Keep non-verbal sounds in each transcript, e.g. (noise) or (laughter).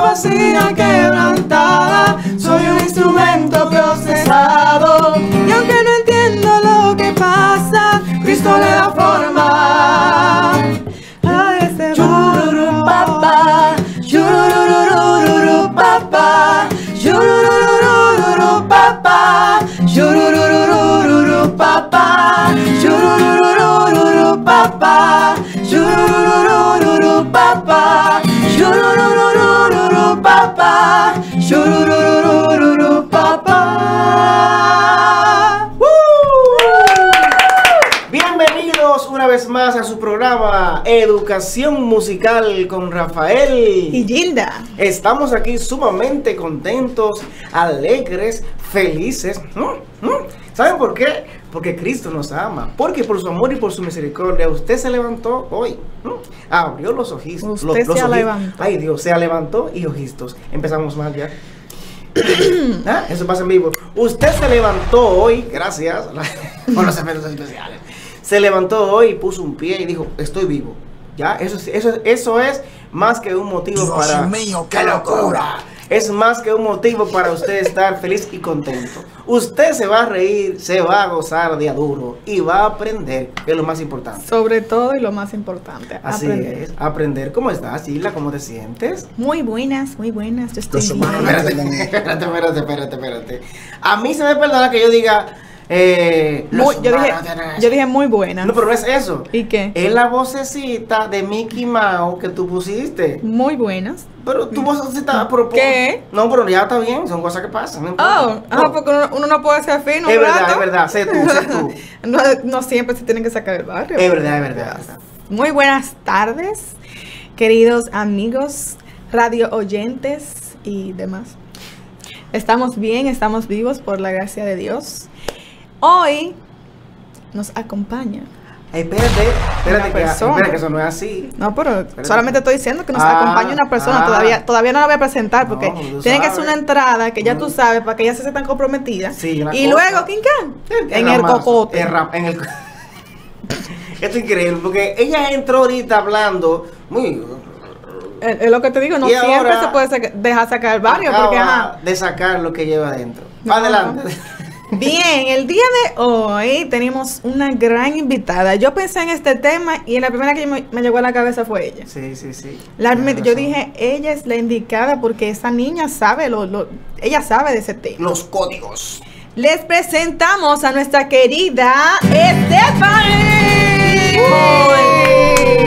Vasija quebrantada, una vez más a su programa Educación Musical con Rafael. Y Gilda. Estamos aquí sumamente contentos, alegres, felices. ¿Saben por qué? Porque Cristo nos ama. Porque por su amor y por su misericordia usted se levantó hoy. Abrió los ojitos. Usted los, se levantó. Ay Dios, se levantó y ojitos. Empezamos mal ya. (coughs) Ah, Eso pasa en vivo. Usted se levantó hoy, gracias (laughs) por los efectos especiales. Se levantó hoy y puso un pie y dijo, estoy vivo. Ya, eso, es- eso, es- eso es más que un motivo Dios para... mío, qué locura. Es más que un motivo para usted estar feliz y contento. Usted se va a reír, se va a gozar de a duro y va a aprender, que es lo más importante. Sobre todo y lo más importante, Así aprender. es, aprender. ¿Cómo estás, Gila? ¿Cómo te sientes? Muy buenas, muy buenas. Yo estoy bien. espérate, espérate, espérate, espérate. (laughs) A mí se me perdona que yo diga. Eh, Muy- yo, dije, yo muy buenas. No, pero no es eso. ¿Y qué? Es la vocecita de Mickey Mouse que tú pusiste. Muy buenas. Pero tu vocecita. Pero, ¿Qué? No, pero ya está bien. Son cosas que pasan. No. Oh, ah, No. porque uno, uno no puede ser fino. Es verdad, rato. es verdad. Sé tú, sé tú. (laughs) no, no siempre se tienen que sacar el barrio. Es verdad. es verdad. Muy buenas tardes, queridos amigos, radio oyentes y demás. Estamos bien, estamos vivos por la gracia de Dios. Hoy nos acompaña. Ay, espérate, espérate, que, persona. espérate que eso no es así. No, pero Espérate. solamente estoy diciendo que nos Ah, acompaña una persona. ah. Todavía, todavía no la voy a presentar porque No, tiene que ser una entrada que ya tú Mm. sabes para que ella se sientan comprometidas. Sí, y cosa. luego, ¿quién can? En el cocote. en el Esto es increíble porque ella entró ahorita hablando muy. Es es lo que te digo, no Y siempre ahora se puede saca- dejar sacar el barrio acaba porque ajá. de sacar lo que lleva adentro. No. Adelante. (laughs) Bien, el día de hoy tenemos una gran invitada. Yo pensé en este tema y la primera que me, me llegó a la cabeza fue ella. Sí, sí, sí. La- yo dije, ella es la indicada porque esa niña sabe lo, lo- ella sabe de ese tema. Los códigos. Les presentamos a nuestra querida Stephanie.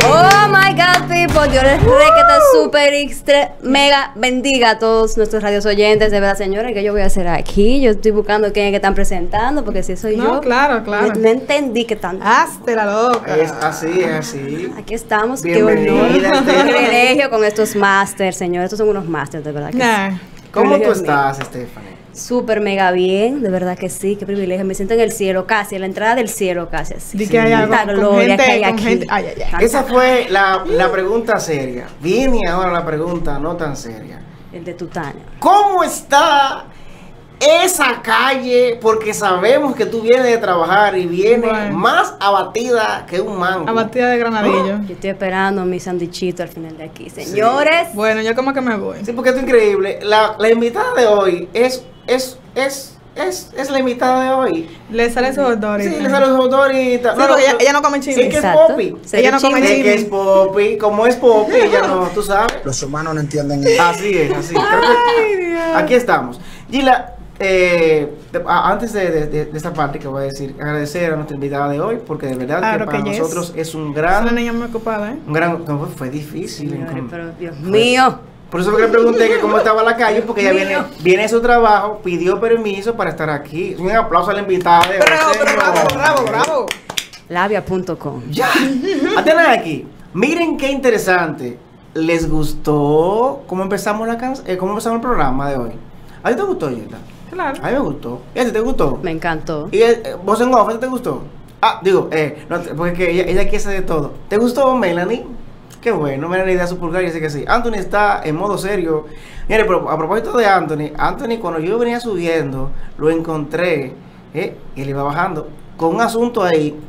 Oh my God, people. Dios les requete super extra mega bendiga a todos nuestros radios oyentes. De verdad, señores, ¿qué yo voy a hacer aquí? Yo estoy buscando quién es que están presentando, porque si soy No, yo. claro, claro. No, entendí que están. Hazte la loca. Es así, es así. Aquí estamos. Qué Bienvenida, honor. Qué privilegio con estos másters, señores. Estos son unos másters, de verdad que Nah. ¿Cómo tú estás, Stephanie? Súper mega bien, de verdad que sí, qué privilegio. Me siento en el cielo, casi, en la entrada del cielo, casi así. Di que hay algo Tanta con gloria gente- que hay con aquí. gente- ay, ay, ay. Esa fue la, la pregunta seria. Viene ahora la pregunta no tan seria. El de Tutania. ¿Cómo está esa calle? Porque sabemos que tú vienes de trabajar y vienes Bueno. más abatida que un mango. Abatida de granadillo. Yo estoy esperando mi sandichito al final de aquí. Señores, Bueno, yo como que me voy. Sí, porque esto es increíble. La, la invitada de hoy es, es, es, es, es la invitada de hoy. Le sale su odor. Sí, le sale los autoritas. Sí, porque ella- ella no come chile. Es que Exacto. es Poppy. Se Ella no come chisme. Es que es Poppy. Como es Poppy, ella no, tú sabes. Los humanos no entienden eso. Así es, así. Ay, Dios. Aquí estamos. Gila, eh, te- a- antes de, de- de- de esta parte que voy a decir, agradecer a nuestra invitada de hoy, porque de verdad Claro que para que yes. nosotros es un Es una gran, niña muy ocupada, ¿eh? un gran, no, fue- fue difícil. Encon- pero Dios mío. Por eso fue que le pregunté que cómo estaba la calle, porque ella viene, viene de su trabajo, pidió permiso para estar aquí. Un aplauso a la invitada de hoy, Bravo, bravo, bravo, bravo. Labia.com. Ya. Atendan aquí. Miren qué interesante. ¿Les gustó cómo empezamos la can- eh, cómo empezamos el programa de hoy? ¿A ti te gustó, Gilda? Claro. A mí me gustó. ¿Y a ti te gustó? Me encantó. ¿Y eh, vos en off, ¿a ti te gustó? Ah, digo, eh, no, porque que ella, ella quiere hacer de todo. ¿Te gustó Melanie? Qué bueno, Melanie da su pulgar y dice que sí. Anthony está en modo serio. Mire, pero a propósito de Anthony, Anthony cuando yo venía subiendo, lo encontré, eh, y él iba bajando, con un asunto ahí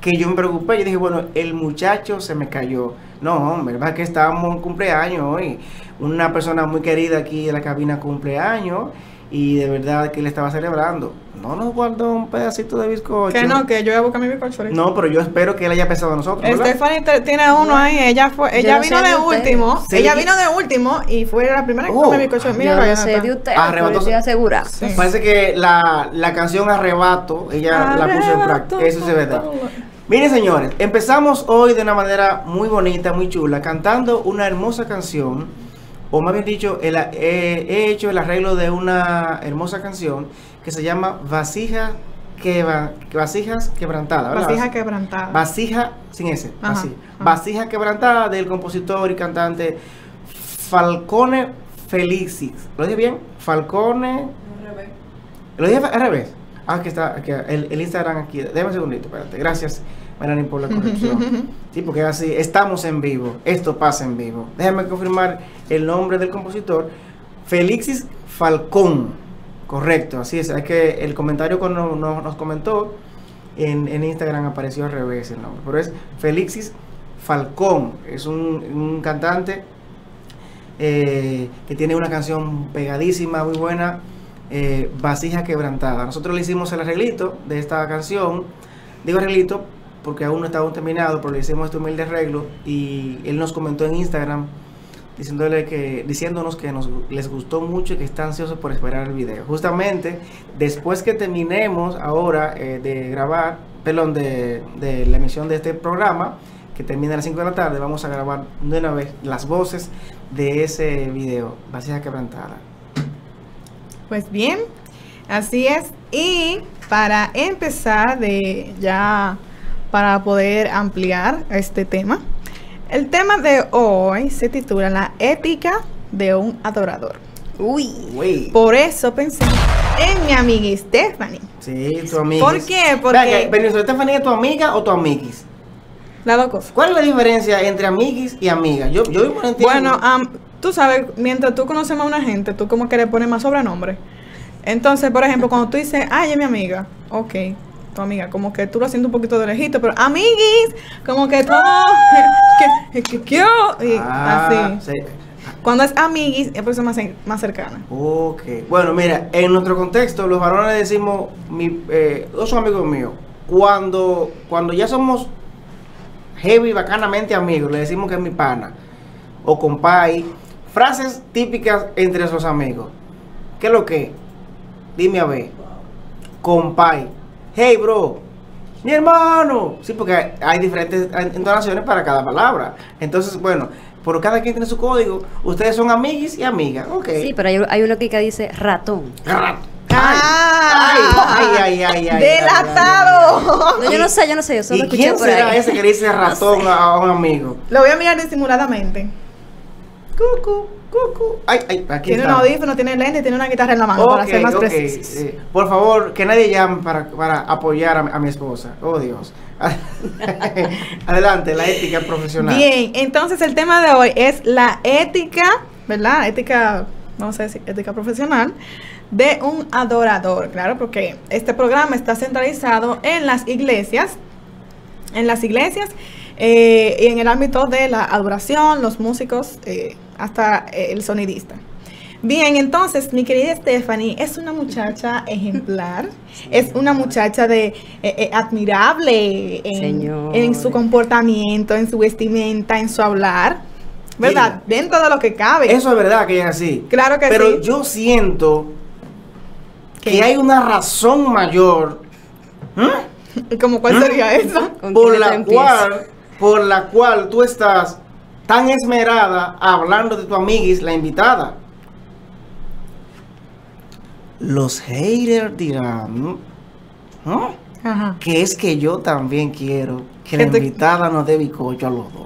que yo me preocupé. Yo dije, bueno, el muchacho se me cayó. No, hombre, verdad que estábamos en cumpleaños hoy. Una persona muy querida aquí en la cabina cumpleaños y de verdad que le estaba celebrando. No nos guardó un pedacito de bizcocho. Que no, que yo voy a buscar mi bizcocho. No, pero yo espero que él haya pensado en nosotros. ¿verdad? Stephanie te- tiene uno ahí, ella fue, ella no vino de, último, Sí. ella vino de último y fue la primera que Oh, comió bizcocho. Mira, Yo no sé de usted, Arrebató pero estoy su- asegurada. Sí. Parece que la, la canción Arrebato, ella la puso en práctica. Eso sí es verdad. Miren, señores, empezamos hoy de una manera muy bonita, muy chula, cantando una hermosa canción, o más bien dicho, el- eh, he hecho el arreglo de una hermosa canción que se llama Vasija Queba- Vasijas Quebrantada. ¿verdad? Vasija quebrantada. Vasija sin ese. Ajá, vasija. ajá. Vasija quebrantada del compositor y cantante Falcone Felixis. ¿Lo dije bien? Falcone. ¿Lo dije al revés? Ah, aquí está aquí, el, el Instagram aquí. Déjame un segundito, espérate. Gracias, Melanie, por la corrección. (laughs) sí, porque así estamos en vivo. Esto pasa en vivo. Déjame confirmar el nombre del compositor. Felixis Falcón. Correcto, así es. Hay que el comentario que nos, nos- nos comentó en, en Instagram apareció al revés el nombre. Pero es Felixis Falcón. Es un, un cantante eh, que tiene una canción pegadísima, muy buena, eh, Vasija Quebrantada. Nosotros le hicimos el arreglito de esta canción. Digo arreglito porque aún no estaba terminado, pero le hicimos este humilde arreglo y él nos comentó en Instagram diciéndole que, diciéndonos que nos, les gustó mucho y que está ansioso por esperar el video. Justamente después que terminemos ahora eh, de grabar, perdón, de, de la emisión de este programa, que termina a las 5 de la tarde, vamos a grabar de una vez las voces de ese video, Vasija Quebrantada. Pues bien, así es. Y para empezar de ya para poder ampliar este tema, el tema de hoy se titula La ética de un adorador. Uy. Uy. Por eso pensé en mi amiga Stephanie. Sí, tu amiga. ¿Por qué? Porque- Benito, ¿Estefanía es tu amiga o tu amiguis? Las dos cosas. ¿Cuál es la diferencia entre amiguis y amiga? Yo, yo no entiendo. Bueno, am, tú sabes, mientras tú conoces más a una gente, tú como que le pones más sobrenombre. Entonces, por ejemplo, cuando tú dices, ay, es mi amiga, ok, tu amiga, como que tú lo sientes un poquito de lejito, pero amiguis, como que todo, (laughs) que, que, y Ah, así. sí. Cuando es amiguis, es persona más, más cercana. Ok. Bueno, mira, en nuestro contexto, los varones decimos, mi, eh, dos son amigos míos. Cuando, cuando ya somos heavy, bacanamente amigos, le decimos que es mi pana. O compay. Frases típicas entre esos amigos. ¿Qué es lo que? Dime a ver. Compay. Hey, bro. Mi hermano. Sí, porque hay diferentes entonaciones para cada palabra. Entonces, bueno, por cada quien tiene su código. Ustedes son amiguis y amigas. Ok. Sí, pero hay, hay uno aquí que dice ratón. Rat. ¡Ah! Ay, ay, ay, ay, ¡Delatado! No, yo no sé, yo no sé, yo solo ¿Y escuché quién por será ahí. ese que le dice (laughs) ratón a, a un amigo? Lo voy a mirar disimuladamente. Cucu, cucu. Ay, ay, aquí Tiene un está. audífono, tiene lente, tiene una guitarra en la mano, para ser más ok, precisos. eh, por favor, que nadie llame para, para apoyar a, mi- a mi esposa. Oh, Dios. (laughs) Adelante, la ética profesional. Bien, entonces el tema de hoy es la ética, ¿verdad? Ética, vamos a decir, ética profesional de un adorador, claro, porque este programa está centralizado en las iglesias, en las iglesias eh, y en el ámbito de la adoración, los músicos, eh, hasta eh, el sonidista. Bien, entonces mi querida Stephanie es una muchacha ejemplar, es una muchacha de eh, eh, admirable en, en su comportamiento, en su vestimenta, en su hablar, ¿verdad? Dentro de lo que cabe. Eso es verdad que es así. Claro que Pero sí. yo siento ¿Qué? que hay una razón mayor. ¿eh? (laughs) ¿Cómo cuál sería eso? ¿Con por la cual por la cual tú estás tan esmerada hablando de tu amiguis la invitada los haters dirán ¿no? Ajá. que es que yo también quiero que la invitada nos dé bicocho a los dos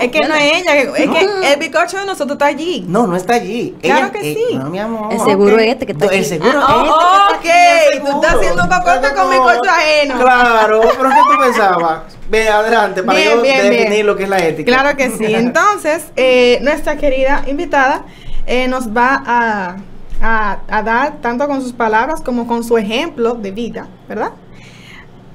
Es que no, es ella, que- es que el bizcocho de nosotros está allí. No, no está allí. Claro que eh, sí. No, mi amor. El seguro ok. es este que está No, El seguro Ah, es oh, este que está aquí, el ok, tú estás haciendo cocote con No. bizcocho ajeno. Claro, (laughs) pero ¿qué tú pensabas? Ve adelante para Bien, yo bien, definir bien. lo que es la ética. Claro que sí. (laughs) Entonces, eh, nuestra querida invitada eh, nos va a, a- a dar, tanto con sus palabras como con su ejemplo de vida, ¿verdad?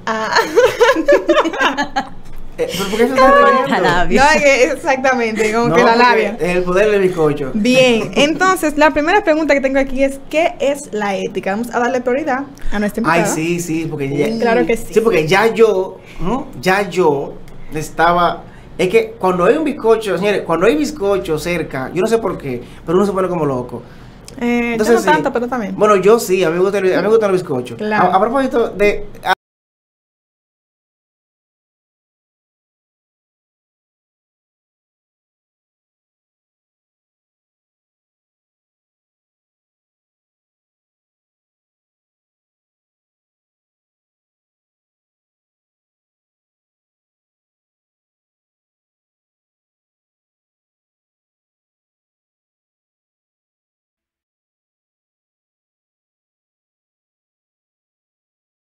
Ah, (laughs) Eh, ¿pero ¿Por qué se está riendo? La labia. no, es que exactamente, como No, que la labia. El poder del bizcocho. Bien, (laughs) entonces la primera pregunta que tengo aquí es ¿qué es la ética? Vamos a darle prioridad a nuestra invitada. Ay, sí, sí, porque ya, Claro que sí. Sí, porque ya yo, ¿no? ya yo estaba. Es que cuando hay un bizcocho, señores, cuando hay bizcocho cerca, yo no sé por qué, pero uno se pone como loco. Eh, yo Entonces, no sí. tanto, pero también. Bueno, yo sí, a mí me gustan, a mí me gustan los bizcochos. Claro. A, a propósito de, a-